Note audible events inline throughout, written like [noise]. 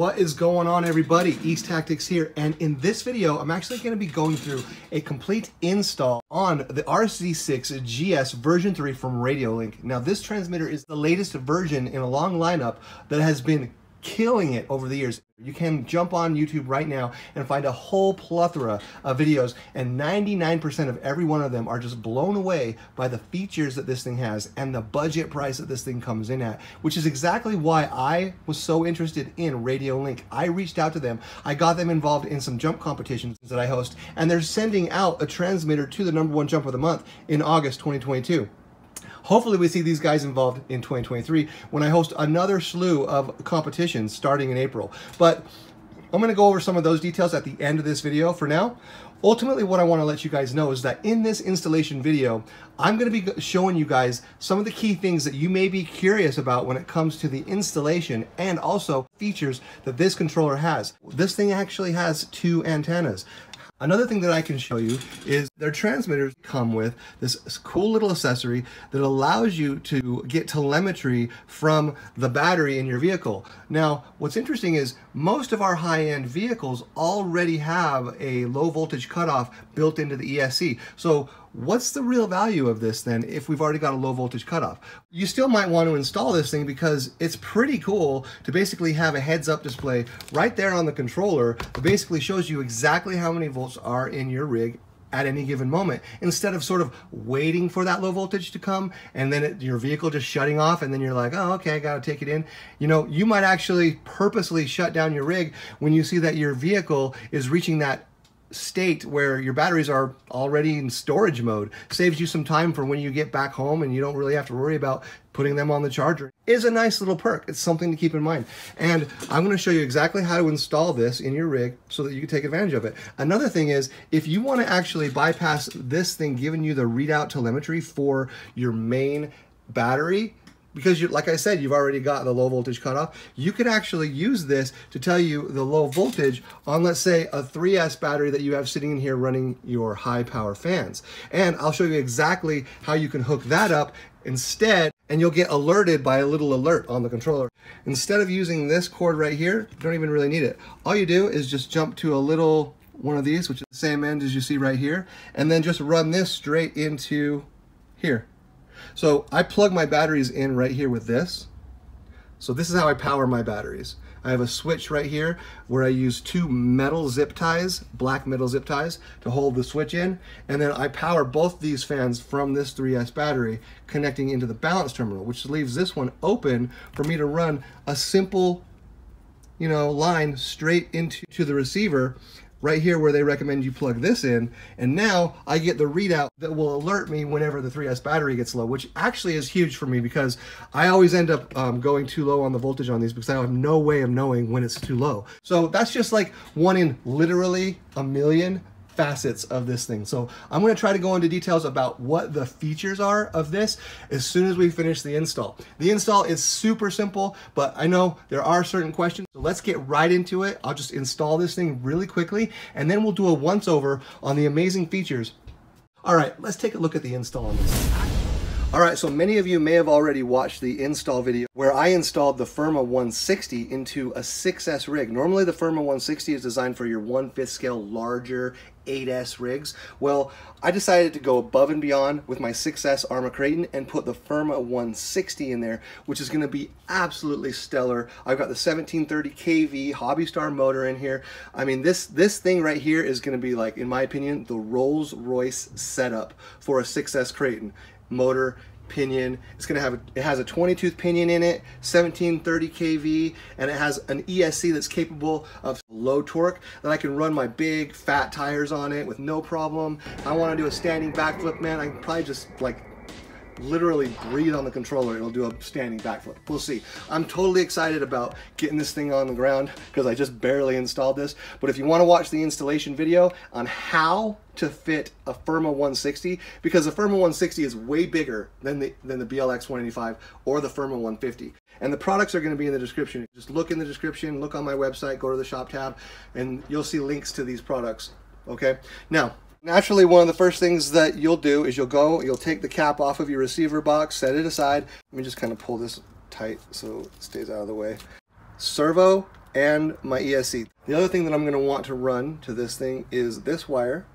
What is going on everybody? East Tactics here and in this video I'm actually going to be going through a complete install on the RC6 GS version 3 from Radiolink. Now this transmitter is the latest version in a long lineup that has been killing it over the years. You can jump on YouTube right now and find a whole plethora of videos and 99% of every one of them are just blown away by the features that this thing has and the budget price that this thing comes in at, which is exactly why I was so interested in Radiolink. I reached out to them, I got them involved in some jump competitions that I host, and they're sending out a transmitter to the number one jump of the month in August 2022. Hopefully we see these guys involved in 2023 when I host another slew of competitions starting in April. But I'm going to go over some of those details at the end of this video for now. Ultimately, what I want to let you guys know is that in this installation video, I'm going to be showing you guys some of the key things that you may be curious about when it comes to the installation and also features that this controller has. This thing actually has two antennas. Another thing that I can show you is their transmitters come with this cool little accessory that allows you to get telemetry from the battery in your vehicle. Now, what's interesting is most of our high-end vehicles already have a low voltage cutoff built into the ESC. So what's the real value of this then if we've already got a low voltage cutoff? You still might want to install this thing because it's pretty cool to basically have a heads up display right there on the controller that basically shows you exactly how many volts are in your rig at any given moment instead of sort of waiting for that low voltage to come and then it, your vehicle just shutting off and then you're like oh okay I gotta take it in you know you might actually purposely shut down your rig when you see that your vehicle is reaching that state where your batteries are already in storage mode. Saves you some time for when you get back home and you don't really have to worry about putting them on the charger. Is a nice little perk. It's something to keep in mind. And i'm going to show you exactly how to install this in your rig so that you can take advantage of it. Another thing is if you want to actually bypass this thing giving you the readout telemetry for your main battery because you, like I said, you've already got the low voltage cutoff. You could actually use this to tell you the low voltage on, let's say, a 3S battery that you have sitting in here running your high power fans. And I'll show you exactly how you can hook that up instead, and you'll get alerted by a little alert on the controller. Instead of using this cord right here, you don't even really need it. All you do is just jump to a little one of these, which is the same end as you see right here, and then just run this straight into here. So I plug my batteries in right here with this. So this is how I power my batteries. I have a switch right here where I use two metal zip ties, black metal zip ties, to hold the switch in. And then I power both these fans from this 3S battery connecting into the balance terminal, which leaves this one open for me to run a simple you know, line straight into to the receiver right here where they recommend you plug this in. And now I get the readout that will alert me whenever the 3S battery gets low, which actually is huge for me because I always end up um, going too low on the voltage on these because I have no way of knowing when it's too low. So that's just like one in literally a million facets of this thing. So I'm going to try to go into details about what the features are of this as soon as we finish the install. The install is super simple, but I know there are certain questions. So let's get right into it. I'll just install this thing really quickly and then we'll do a once over on the amazing features. All right, let's take a look at the install on this. All right, so many of you may have already watched the install video where I installed the Firma 160 into a 6S rig. Normally the Firma 160 is designed for your 1 5th scale larger 8S rigs. Well, I decided to go above and beyond with my 6S Arrma Kraton and put the Firma 160 in there, which is gonna be absolutely stellar. I've got the 1730 kV Hobby Star motor in here. I mean, this, this thing right here is gonna be like, in my opinion, the Rolls Royce setup for a 6S Kraton motor pinion. It's gonna have, a, it has a 20 tooth pinion in it, 1730 kV, and it has an ESC that's capable of low torque that I can run my big fat tires on it with no problem. I wanna do a standing backflip, man, I can probably just like literally breathe on the controller, it'll do a standing backflip. We'll see. I'm totally excited about getting this thing on the ground because I just barely installed this. But if you want to watch the installation video on how to fit a Firma 160, because the Firma 160 is way bigger than the, than the BLX 185 or the Firma 150. And the products are going to be in the description. Just look in the description, look on my website, go to the shop tab, and you'll see links to these products. Okay? Now, Naturally, one of the first things that you'll do is you'll go, you'll take the cap off of your receiver box, set it aside. Let me just kind of pull this tight so it stays out of the way. Servo and my ESC. The other thing that I'm going to want to run to this thing is this wire,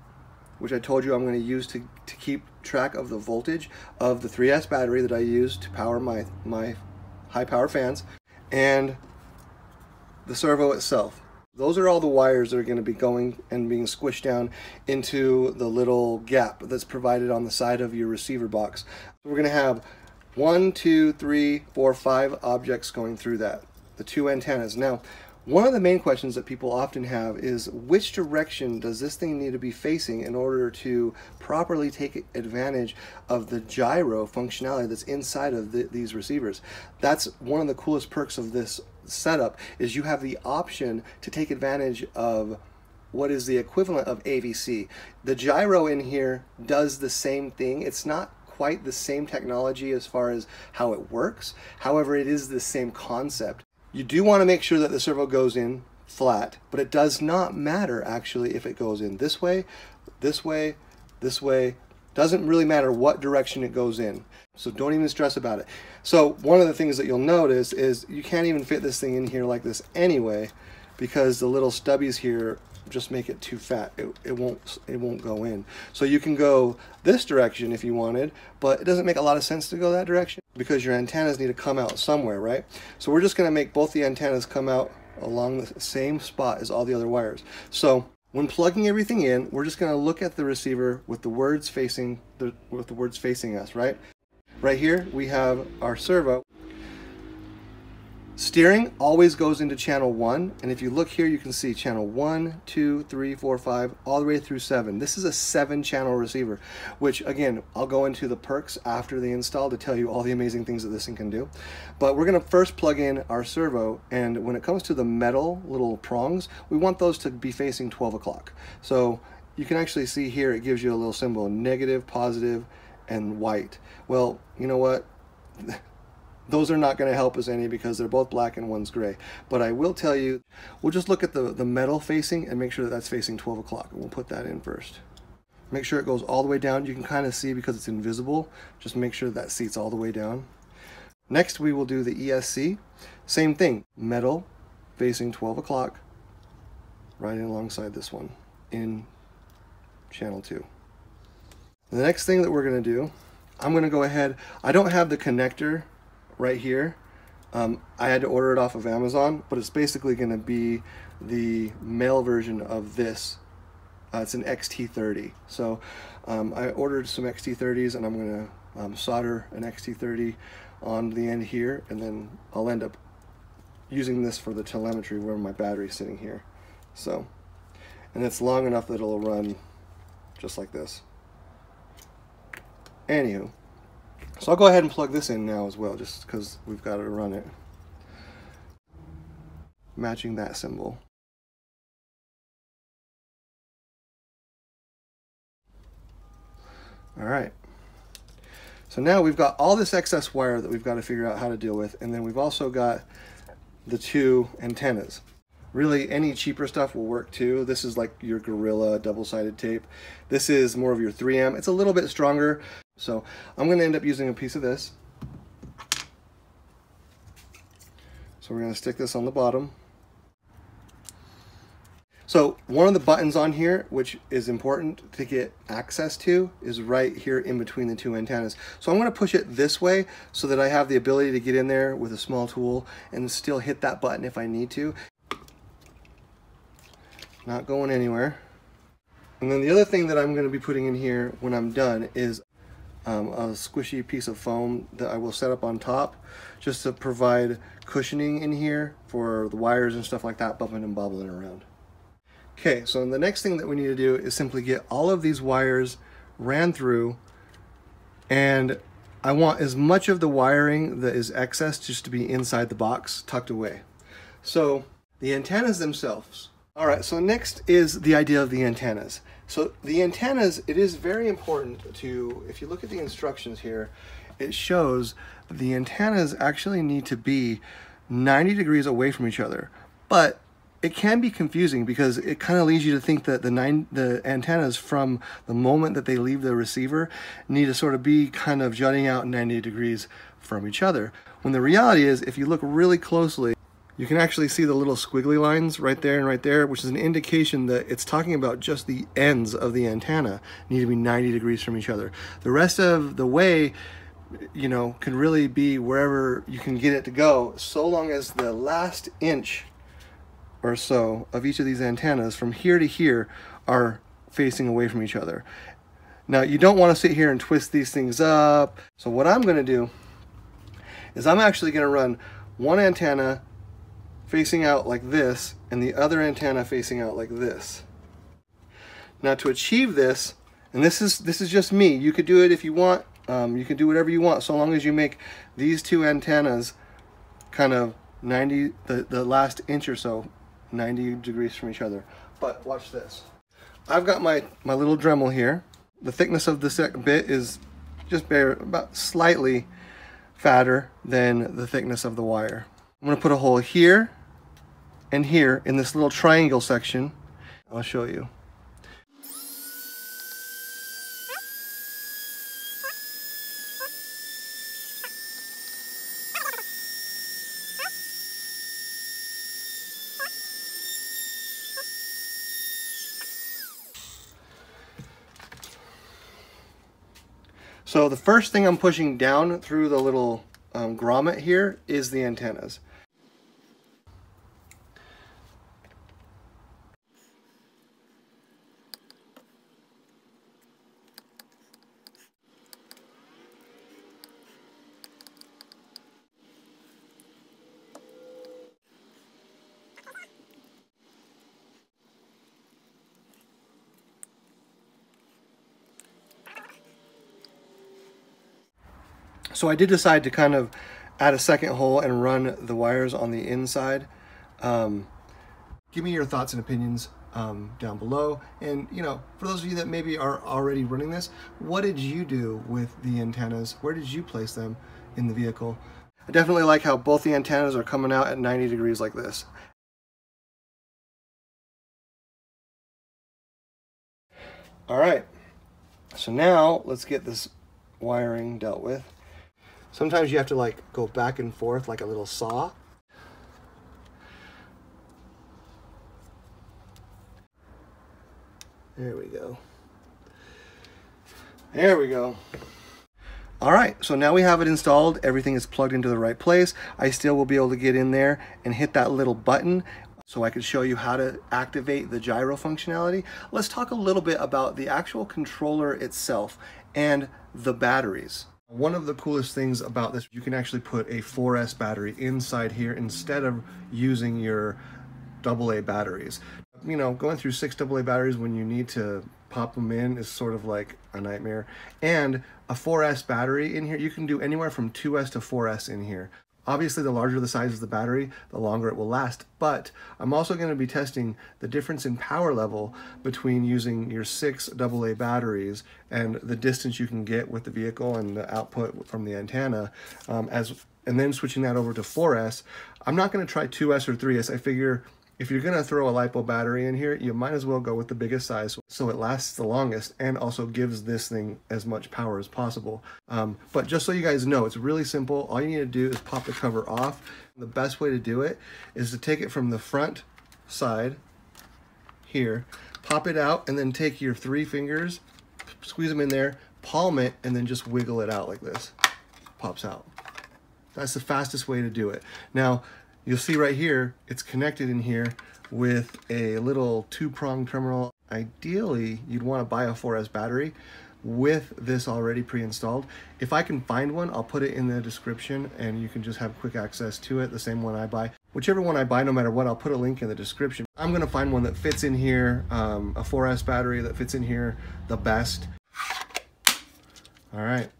which I told you I'm going to use to, to keep track of the voltage of the 3S battery that I use to power my, my high power fans, and the servo itself. Those are all the wires that are going to be going and being squished down into the little gap that's provided on the side of your receiver box. We're going to have one, two, three, four, five objects going through that, the two antennas. Now, one of the main questions that people often have is which direction does this thing need to be facing in order to properly take advantage of the gyro functionality that's inside of the, these receivers. That's one of the coolest perks of this setup is you have the option to take advantage of what is the equivalent of AVC. The gyro in here does the same thing. It's not quite the same technology as far as how it works. However, it is the same concept. You do want to make sure that the servo goes in flat, but it does not matter actually if it goes in this way, this way, this way. Doesn't really matter what direction it goes in. So don't even stress about it. So one of the things that you'll notice is you can't even fit this thing in here like this anyway because the little stubbies here just make it too fat. It, it won't it won't go in. So you can go this direction if you wanted, but it doesn't make a lot of sense to go that direction because your antennas need to come out somewhere, right? So we're just going to make both the antennas come out along the same spot as all the other wires. So when plugging everything in, we're just going to look at the receiver with the words facing the with the words facing us, right? Right here we have our servo. Steering always goes into channel one, and if you look here, you can see channel one, two, three, four, five, all the way through seven. This is a seven channel receiver, which again, I'll go into the perks after the install to tell you all the amazing things that this thing can do. But we're gonna first plug in our servo, and when it comes to the metal little prongs, we want those to be facing 12 o'clock. So you can actually see here, it gives you a little symbol, negative, positive, and white. Well, you know what? [laughs] Those are not going to help us any because they're both black and one's gray. But I will tell you, we'll just look at the, the metal facing and make sure that that's facing 12 o'clock. We'll put that in first. Make sure it goes all the way down. You can kind of see because it's invisible. Just make sure that seat's all the way down. Next, we will do the ESC. Same thing, metal facing 12 o'clock, right alongside this one in channel 2. The next thing that we're going to do, I'm going to go ahead, I don't have the connector right here. Um, I had to order it off of Amazon, but it's basically going to be the male version of this. Uh, it's an XT30. So um, I ordered some XT30s and I'm going to um, solder an XT30 on the end here and then I'll end up using this for the telemetry where my battery's sitting here. So, and it's long enough that it'll run just like this. Anywho, so I'll go ahead and plug this in now as well, just because we've got to run it. Matching that symbol. All right. So now we've got all this excess wire that we've got to figure out how to deal with, and then we've also got the two antennas. Really, any cheaper stuff will work too. This is like your Gorilla double-sided tape. This is more of your 3M. It's a little bit stronger, so I'm going to end up using a piece of this. So we're going to stick this on the bottom. So one of the buttons on here, which is important to get access to, is right here in between the two antennas. So I'm going to push it this way so that I have the ability to get in there with a small tool and still hit that button if I need to. Not going anywhere. And then the other thing that I'm going to be putting in here when I'm done is um, a squishy piece of foam that I will set up on top just to provide cushioning in here for the wires and stuff like that bumping and bobbling around. Okay, so the next thing that we need to do is simply get all of these wires ran through and I want as much of the wiring that is excess just to be inside the box tucked away. So the antennas themselves. All right, so next is the idea of the antennas. So the antennas, it is very important to, if you look at the instructions here, it shows the antennas actually need to be 90 degrees away from each other. But it can be confusing because it kind of leads you to think that the nine the antennas from the moment that they leave the receiver need to sort of be kind of jutting out 90 degrees from each other. When the reality is, if you look really closely, you can actually see the little squiggly lines right there and right there, which is an indication that it's talking about just the ends of the antenna need to be 90 degrees from each other. The rest of the way, you know, can really be wherever you can get it to go, so long as the last inch or so of each of these antennas from here to here are facing away from each other. Now, you don't want to sit here and twist these things up. So what I'm going to do is I'm actually going to run one antenna facing out like this and the other antenna facing out like this. Now to achieve this, and this is this is just me, you could do it if you want, um, you can do whatever you want so long as you make these two antennas kind of 90, the, the last inch or so, 90 degrees from each other. But watch this. I've got my, my little Dremel here. The thickness of this bit is just bare, about slightly fatter than the thickness of the wire. I'm to put a hole here and here in this little triangle section. I'll show you. So the first thing I'm pushing down through the little um, grommet here is the antennas. So I did decide to kind of add a second hole and run the wires on the inside. Um, give me your thoughts and opinions um, down below. And, you know, for those of you that maybe are already running this, what did you do with the antennas? Where did you place them in the vehicle? I definitely like how both the antennas are coming out at 90 degrees like this. All right, so now let's get this wiring dealt with. Sometimes you have to like go back and forth like a little saw. There we go. There we go. All right, so now we have it installed. Everything is plugged into the right place. I still will be able to get in there and hit that little button so I could show you how to activate the gyro functionality. Let's talk a little bit about the actual controller itself and the batteries. One of the coolest things about this, you can actually put a 4S battery inside here instead of using your AA batteries. You know, going through six AA batteries when you need to pop them in is sort of like a nightmare. And a 4S battery in here, you can do anywhere from 2S to 4S in here. Obviously, the larger the size of the battery, the longer it will last, but I'm also going to be testing the difference in power level between using your six AA batteries and the distance you can get with the vehicle and the output from the antenna um, as and then switching that over to 4S. I'm not going to try 2S or 3S. I figure if you're gonna throw a LiPo battery in here, you might as well go with the biggest size so it lasts the longest and also gives this thing as much power as possible. Um, but just so you guys know, it's really simple. All you need to do is pop the cover off. The best way to do it is to take it from the front side here, pop it out, and then take your three fingers, squeeze them in there, palm it, and then just wiggle it out like this. Pops out. That's the fastest way to do it. Now, You'll see right here, it's connected in here with a little two-prong terminal. Ideally, you'd want to buy a 4S battery with this already pre-installed. If I can find one, I'll put it in the description and you can just have quick access to it, the same one I buy. Whichever one I buy, no matter what, I'll put a link in the description. I'm gonna find one that fits in here, um, a 4S battery that fits in here the best. All right.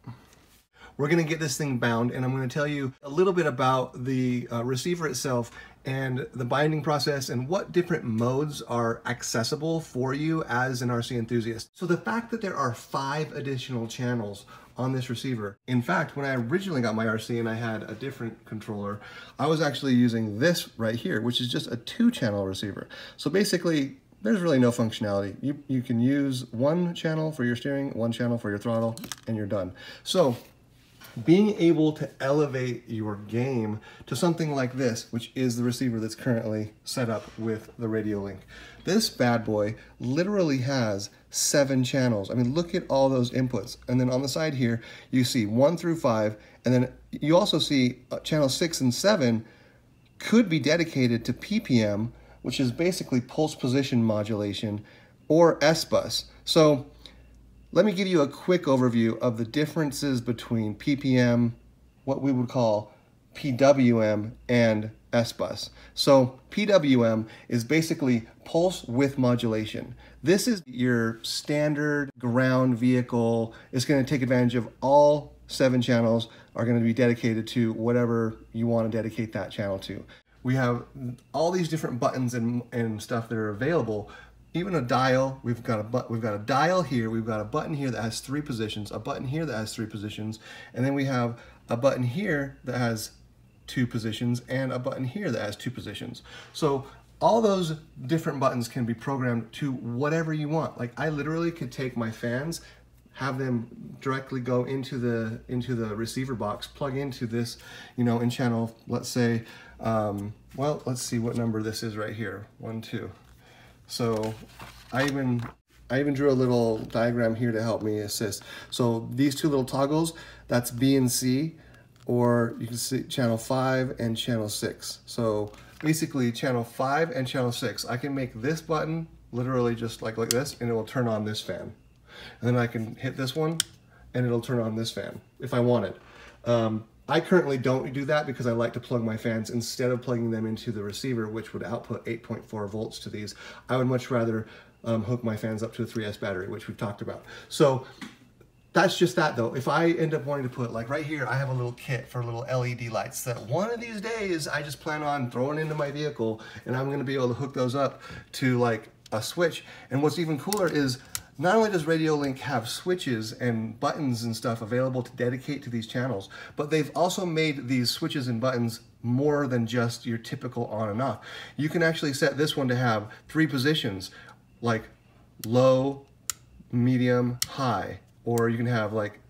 We're going to get this thing bound and I'm going to tell you a little bit about the uh, receiver itself and the binding process and what different modes are accessible for you as an RC enthusiast. So the fact that there are five additional channels on this receiver. In fact, when I originally got my RC and I had a different controller, I was actually using this right here, which is just a two channel receiver. So basically there's really no functionality. You, you can use one channel for your steering, one channel for your throttle, and you're done. So being able to elevate your game to something like this, which is the receiver that's currently set up with the Radiolink. This bad boy literally has seven channels. I mean, look at all those inputs. And then on the side here, you see one through five, and then you also see uh, channel six and seven could be dedicated to PPM, which is basically pulse position modulation, or S-Bus. So let me give you a quick overview of the differences between PPM, what we would call PWM, and S-Bus. So PWM is basically pulse width modulation. This is your standard ground vehicle. It's going to take advantage of all seven channels are going to be dedicated to whatever you want to dedicate that channel to. We have all these different buttons and, and stuff that are available even a dial, we've got a but we've got a dial here, we've got a button here that has three positions, a button here that has three positions, and then we have a button here that has two positions and a button here that has two positions. So all those different buttons can be programmed to whatever you want. Like I literally could take my fans, have them directly go into the into the receiver box, plug into this, you know, in channel, let's say, um, well, let's see what number this is right here, one, two. So I even I even drew a little diagram here to help me assist. So these two little toggles, that's B and C, or you can see channel 5 and channel 6. So basically channel 5 and channel 6, I can make this button literally just like, like this, and it will turn on this fan. And then I can hit this one, and it'll turn on this fan if I wanted. Um, I currently don't do that because I like to plug my fans instead of plugging them into the receiver, which would output 8.4 volts to these. I would much rather um, hook my fans up to a 3S battery, which we've talked about. So that's just that though. If I end up wanting to put, like right here, I have a little kit for little LED lights that one of these days I just plan on throwing into my vehicle and I'm gonna be able to hook those up to like a switch. And what's even cooler is not only does Radiolink have switches and buttons and stuff available to dedicate to these channels, but they've also made these switches and buttons more than just your typical on and off. You can actually set this one to have three positions, like low, medium, high, or you can have like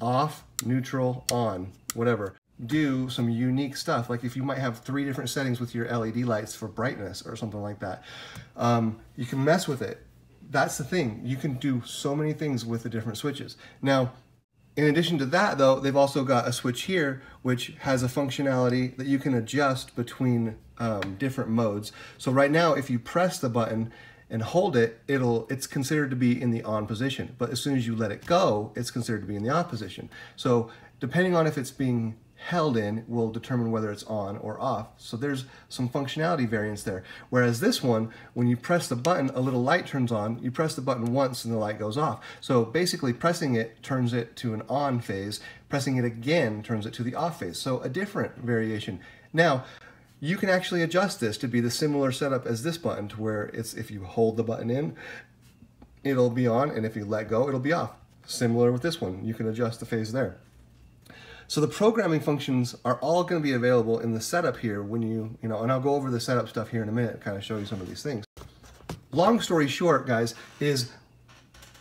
off, neutral, on, whatever do some unique stuff. Like if you might have three different settings with your LED lights for brightness or something like that, um, you can mess with it that's the thing. You can do so many things with the different switches. Now, in addition to that though, they've also got a switch here, which has a functionality that you can adjust between um, different modes. So right now, if you press the button and hold it, it'll it's considered to be in the on position. But as soon as you let it go, it's considered to be in the off position. So depending on if it's being held in will determine whether it's on or off. So there's some functionality variance there. Whereas this one, when you press the button, a little light turns on. You press the button once and the light goes off. So basically pressing it turns it to an on phase. Pressing it again turns it to the off phase. So a different variation. Now, you can actually adjust this to be the similar setup as this button to where it's if you hold the button in, it'll be on and if you let go, it'll be off. Similar with this one, you can adjust the phase there. So the programming functions are all going to be available in the setup here when you, you know, and I'll go over the setup stuff here in a minute, kind of show you some of these things. Long story short, guys, is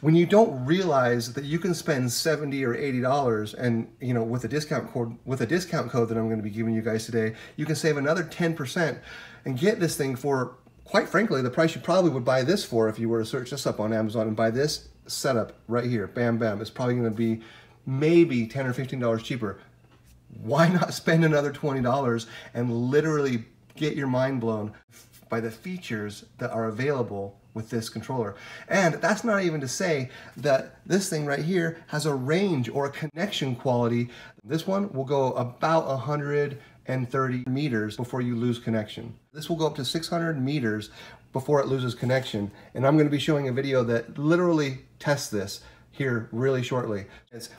when you don't realize that you can spend 70 or 80 dollars and you know with a discount code with a discount code that I'm going to be giving you guys today you can save another 10% and get this thing for quite frankly the price you probably would buy this for if you were to search this up on Amazon and buy this setup right here bam bam it's probably going to be maybe 10 or $15 cheaper. Why not spend another $20 and literally get your mind blown by the features that are available with this controller. And that's not even to say that this thing right here has a range or a connection quality. This one will go about 130 meters before you lose connection. This will go up to 600 meters before it loses connection. And I'm gonna be showing a video that literally tests this here really shortly.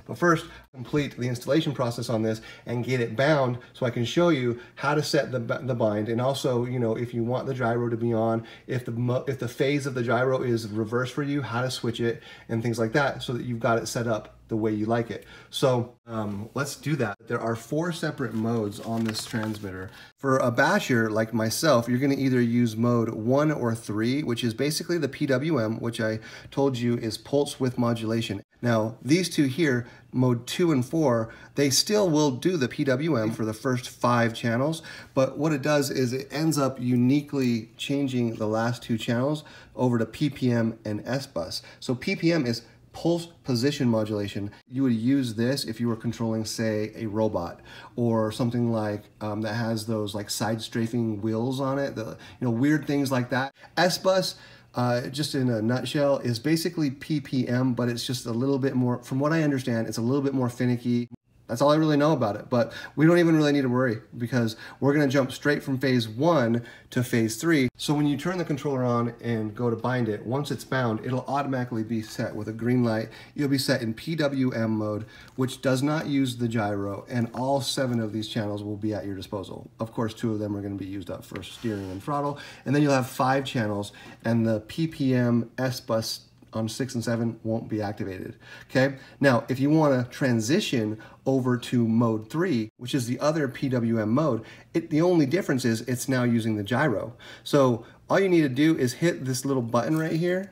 But first, complete the installation process on this and get it bound so I can show you how to set the, the bind and also, you know, if you want the gyro to be on, if the, if the phase of the gyro is reverse for you, how to switch it and things like that so that you've got it set up the way you like it. So um, let's do that. There are four separate modes on this transmitter. For a basher like myself, you're gonna either use mode one or three, which is basically the PWM, which I told you is pulse width modulation. Now, these two here, mode two and four, they still will do the PWM for the first five channels, but what it does is it ends up uniquely changing the last two channels over to PPM and S-Bus. So PPM is pulse position modulation. You would use this if you were controlling, say, a robot or something like um, that has those like side strafing wheels on it, the, you know, weird things like that. S-Bus, uh, just in a nutshell, is basically PPM, but it's just a little bit more, from what I understand, it's a little bit more finicky, that's all I really know about it. But we don't even really need to worry because we're gonna jump straight from phase one to phase three. So when you turn the controller on and go to bind it, once it's bound, it'll automatically be set with a green light. You'll be set in PWM mode, which does not use the gyro, and all seven of these channels will be at your disposal. Of course, two of them are gonna be used up for steering and throttle, and then you'll have five channels, and the PPM S-Bus on six and seven won't be activated. Okay. Now, if you want to transition over to mode three, which is the other PWM mode, it, the only difference is it's now using the gyro. So all you need to do is hit this little button right here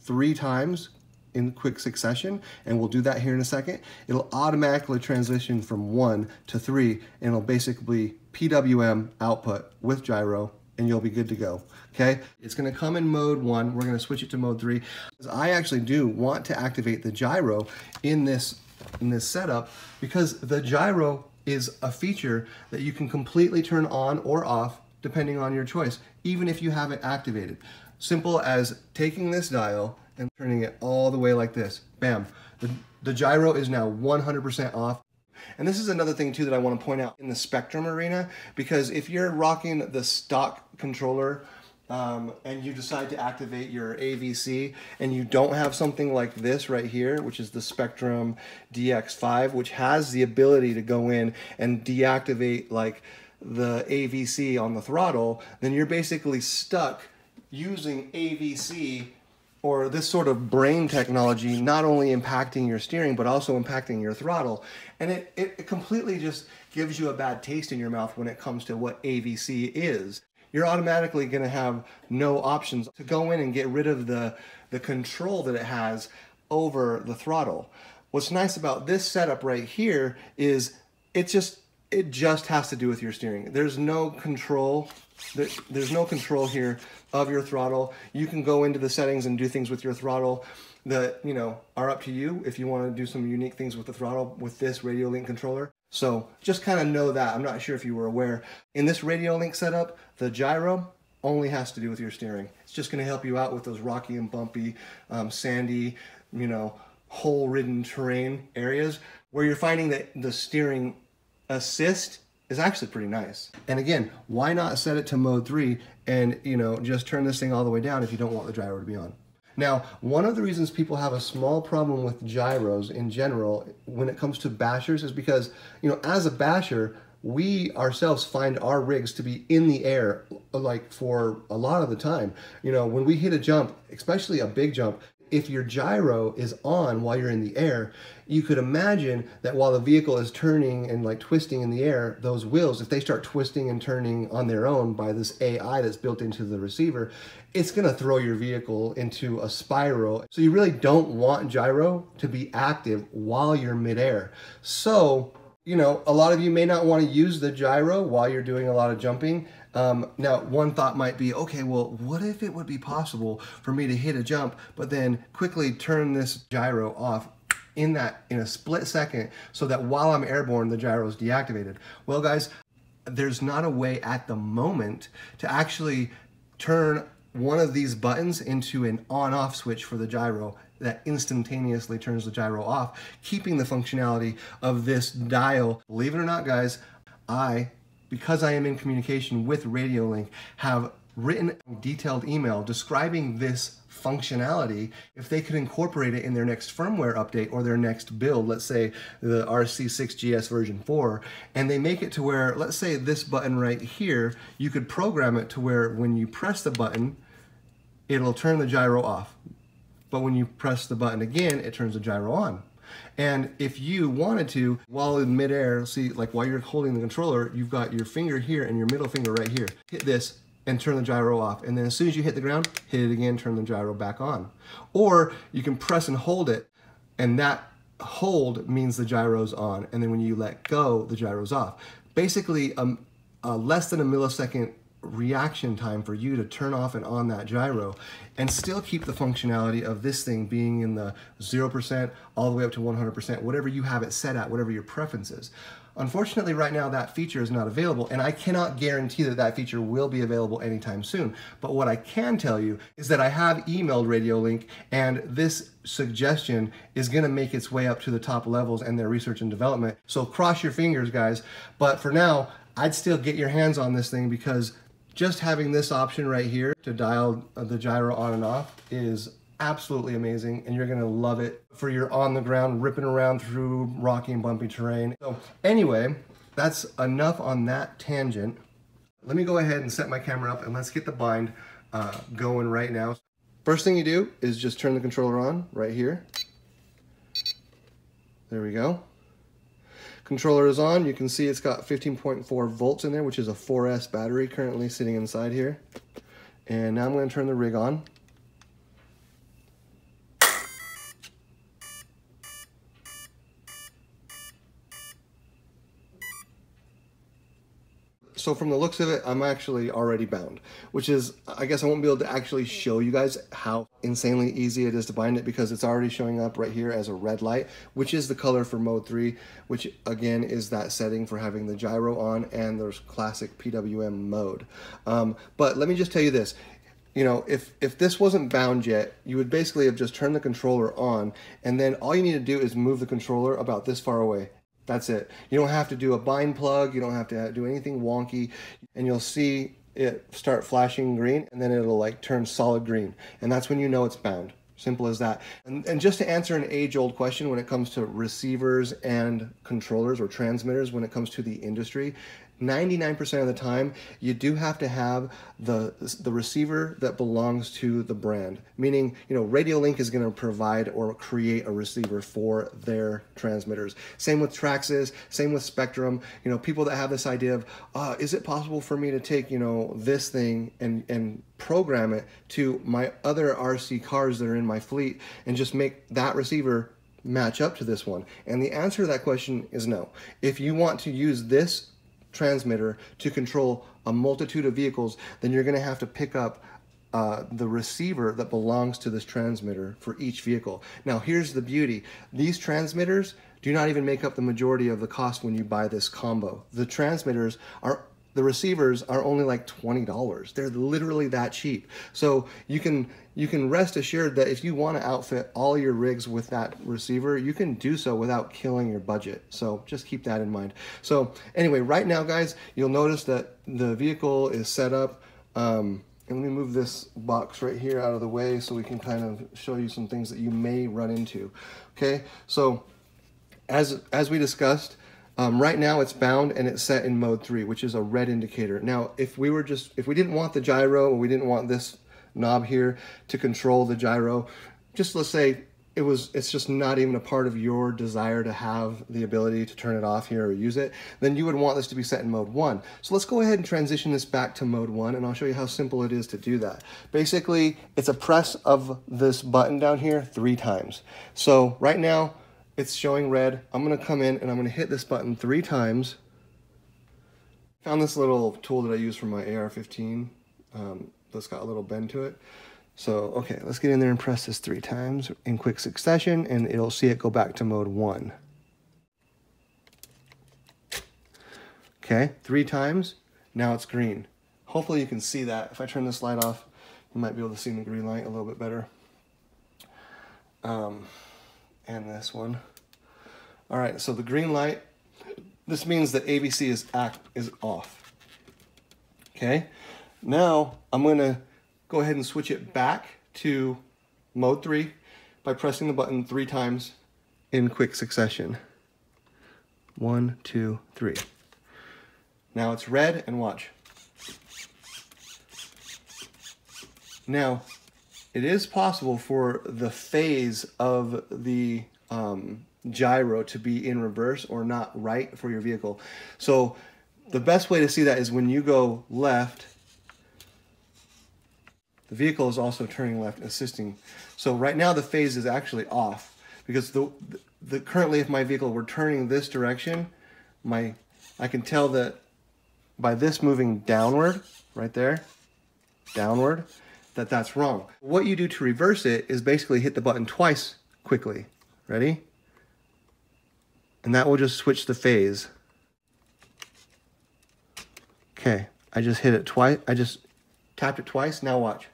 three times in quick succession, and we'll do that here in a second. It'll automatically transition from one to three, and it'll basically PWM output with gyro and you'll be good to go, okay? It's gonna come in mode one, we're gonna switch it to mode three. I actually do want to activate the gyro in this, in this setup because the gyro is a feature that you can completely turn on or off depending on your choice, even if you have it activated. Simple as taking this dial and turning it all the way like this, bam. The, the gyro is now 100% off. And this is another thing too that I want to point out in the Spektrum arena, because if you're rocking the stock controller um, and you decide to activate your AVC and you don't have something like this right here, which is the Spektrum DX5, which has the ability to go in and deactivate like the AVC on the throttle, then you're basically stuck using AVC or this sort of brain technology not only impacting your steering but also impacting your throttle. And it, it, completely just gives you a bad taste in your mouth when it comes to what avc is. You're automatically going to have no options to go in and get rid of the the control that it has over the throttle. What's nice about this setup right here is it just it just has to do with your steering. There's no control there's no control here of your throttle. You can go into the settings and do things with your throttle that, you know, are up to you if you want to do some unique things with the throttle with this Radiolink controller. So just kind of know that. I'm not sure if you were aware. In this Radiolink setup, the gyro only has to do with your steering. It's just going to help you out with those rocky and bumpy, um, sandy, you know, hole-ridden terrain areas where you're finding that the steering assist is actually pretty nice. And again, why not set it to mode three and you know just turn this thing all the way down if you don't want the gyro to be on. Now, one of the reasons people have a small problem with gyros in general when it comes to bashers is because, you know, as a basher, we ourselves find our rigs to be in the air like for a lot of the time. You know, when we hit a jump, especially a big jump, if your gyro is on while you're in the air, you could imagine that while the vehicle is turning and like twisting in the air, those wheels, if they start twisting and turning on their own by this AI that's built into the receiver, it's gonna throw your vehicle into a spiral. So you really don't want gyro to be active while you're midair. So, you know, a lot of you may not wanna use the gyro while you're doing a lot of jumping. Um, now, one thought might be, okay, well, what if it would be possible for me to hit a jump, but then quickly turn this gyro off in that in a split second so that while I'm airborne, the gyro is deactivated? Well, guys, there's not a way at the moment to actually turn one of these buttons into an on-off switch for the gyro that instantaneously turns the gyro off, keeping the functionality of this dial. Believe it or not, guys, I because I am in communication with Radiolink, have written a detailed email describing this functionality if they could incorporate it in their next firmware update or their next build, let's say the RC6GS version 4, and they make it to where, let's say this button right here, you could program it to where when you press the button, it'll turn the gyro off. But when you press the button again, it turns the gyro on. And if you wanted to, while in midair, see, like while you're holding the controller, you've got your finger here and your middle finger right here. Hit this and turn the gyro off. And then as soon as you hit the ground, hit it again, turn the gyro back on. Or you can press and hold it, and that hold means the gyro's on. And then when you let go, the gyro's off. Basically, um, uh, less than a millisecond reaction time for you to turn off and on that gyro and still keep the functionality of this thing being in the 0% all the way up to 100%, whatever you have it set at, whatever your preference is. Unfortunately, right now that feature is not available, and I cannot guarantee that that feature will be available anytime soon. But what I can tell you is that I have emailed Radiolink, and this suggestion is going to make its way up to the top levels and their research and development. So cross your fingers, guys. But for now, I'd still get your hands on this thing because just having this option right here to dial the gyro on and off is absolutely amazing and you're gonna love it for your on the ground ripping around through rocky and bumpy terrain. So anyway, that's enough on that tangent. Let me go ahead and set my camera up and let's get the bind uh, going right now. First thing you do is just turn the controller on right here. There we go. Controller is on. You can see it's got 15.4 volts in there, which is a 4S battery currently sitting inside here. And now I'm going to turn the rig on. So from the looks of it, I'm actually already bound, which is, I guess I won't be able to actually show you guys how insanely easy it is to bind it because it's already showing up right here as a red light, which is the color for mode three, which again is that setting for having the gyro on and there's classic PWM mode. Um, but let me just tell you this, you know, if, if this wasn't bound yet, you would basically have just turned the controller on and then all you need to do is move the controller about this far away that's it. You don't have to do a bind plug. You don't have to do anything wonky. And you'll see it start flashing green and then it'll like turn solid green. And that's when you know it's bound. Simple as that. And, and just to answer an age old question when it comes to receivers and controllers or transmitters when it comes to the industry, 99% of the time, you do have to have the, the receiver that belongs to the brand. Meaning, you know, Radiolink is going to provide or create a receiver for their transmitters. Same with Traxxas, same with Spektrum, You know, people that have this idea of, uh, is it possible for me to take, you know, this thing and, and program it to my other RC cars that are in my fleet and just make that receiver match up to this one? And the answer to that question is no. If you want to use this transmitter to control a multitude of vehicles, then you're going to have to pick up uh, the receiver that belongs to this transmitter for each vehicle. Now, here's the beauty. These transmitters do not even make up the majority of the cost when you buy this combo. The transmitters are the receivers are only like $20. They're literally that cheap. So you can you can rest assured that if you want to outfit all your rigs with that receiver, you can do so without killing your budget. So just keep that in mind. So anyway, right now guys, you'll notice that the vehicle is set up um, and let me move this box right here out of the way so we can kind of show you some things that you may run into. Okay, so as, as we discussed, um, right now it's bound and it's set in mode three, which is a red indicator. Now, if we were just, if we didn't want the gyro or we didn't want this knob here to control the gyro, just let's say it was it's just not even a part of your desire to have the ability to turn it off here or use it, then you would want this to be set in mode one. So let's go ahead and transition this back to mode one and I'll show you how simple it is to do that. Basically, it's a press of this button down here three times. So right now, it's showing red. I'm gonna come in and I'm gonna hit this button three times. Found this little tool that I use for my AR-15 um, that's got a little bend to it. So, okay, let's get in there and press this three times in quick succession and it'll see it go back to mode one. Okay, three times, now it's green. Hopefully you can see that. If I turn this light off, you might be able to see the green light a little bit better. Um, and this one. All right, so the green light, this means that AVC is act is off. Okay, now I'm gonna go ahead and switch it back to mode three by pressing the button three times in quick succession. One, two, three. Now it's red and watch. Now, it is possible for the phase of the um, gyro to be in reverse or not right for your vehicle. So the best way to see that is when you go left, the vehicle is also turning left, assisting. So right now the phase is actually off because the, the currently if my vehicle were turning this direction, my I can tell that by this moving downward, right there, downward, that that's wrong. What you do to reverse it is basically hit the button twice quickly. Ready? And that will just switch the phase. Okay, I just hit it twice. I just tapped it twice. Now watch.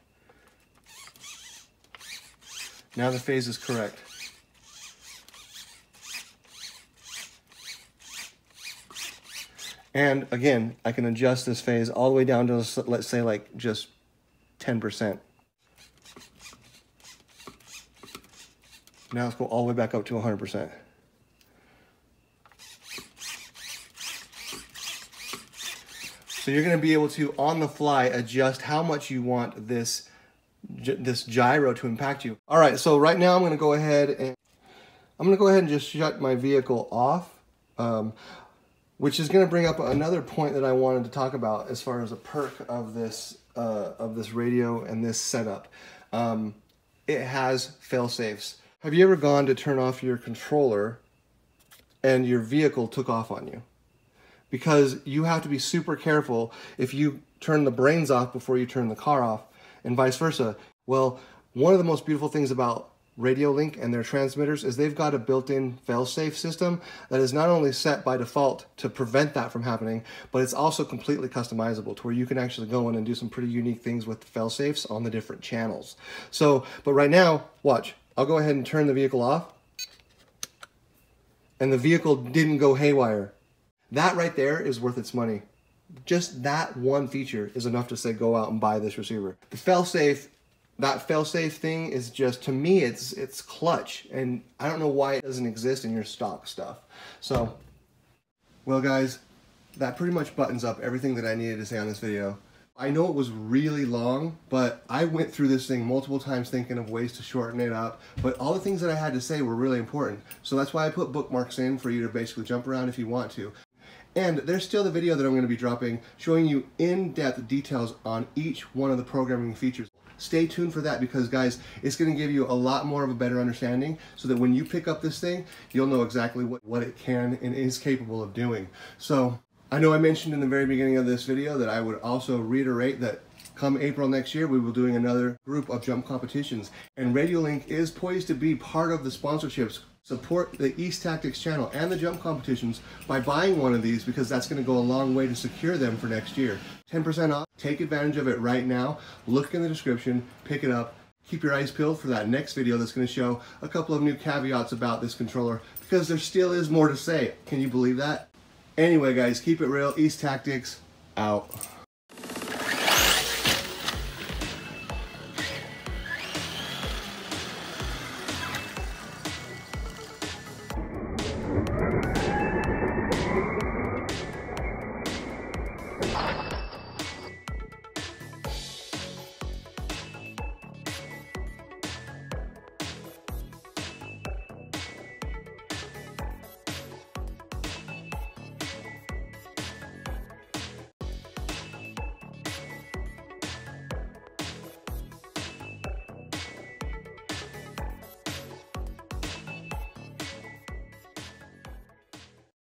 Now the phase is correct. And again, I can adjust this phase all the way down to, let's say, like just 10%. Now let's go all the way back up to 100%. So you're going to be able to, on the fly, adjust how much you want this, this gyro to impact you. All right, so right now I'm going to go ahead and I'm going to go ahead and just shut my vehicle off. Um, which is going to bring up another point that I wanted to talk about as far as a perk of this uh, of this radio and this setup. Um, it has fail safes. Have you ever gone to turn off your controller and your vehicle took off on you? Because you have to be super careful if you turn the brains off before you turn the car off and vice versa. Well, one of the most beautiful things about Radiolink and their transmitters is they've got a built-in fail-safe system that is not only set by default to prevent that from happening, but it's also completely customizable to where you can actually go in and do some pretty unique things with fail-safes on the different channels. So, but right now, watch. I'll go ahead and turn the vehicle off. And the vehicle didn't go haywire. That right there is worth its money. Just that one feature is enough to say go out and buy this receiver. The fail-safe that failsafe thing is just to me it's it's clutch and I don't know why it doesn't exist in your stock stuff. So well guys, that pretty much buttons up everything that I needed to say on this video. I know it was really long, but I went through this thing multiple times thinking of ways to shorten it up, but all the things that I had to say were really important. So that's why I put bookmarks in for you to basically jump around if you want to. And there's still the video that I'm going to be dropping showing you in-depth details on each one of the programming features stay tuned for that because guys, it's gonna give you a lot more of a better understanding so that when you pick up this thing, you'll know exactly what, what it can and is capable of doing. So I know I mentioned in the very beginning of this video that I would also reiterate that Come April next year, we will be doing another group of jump competitions. And Radiolink is poised to be part of the sponsorships support the East Tactics channel and the jump competitions by buying one of these because that's going to go a long way to secure them for next year. 10% off. Take advantage of it right now. Look in the description, pick it up. Keep your eyes peeled for that next video that's going to show a couple of new caveats about this controller because there still is more to say. Can you believe that? Anyway, guys, keep it real. East Tactics out.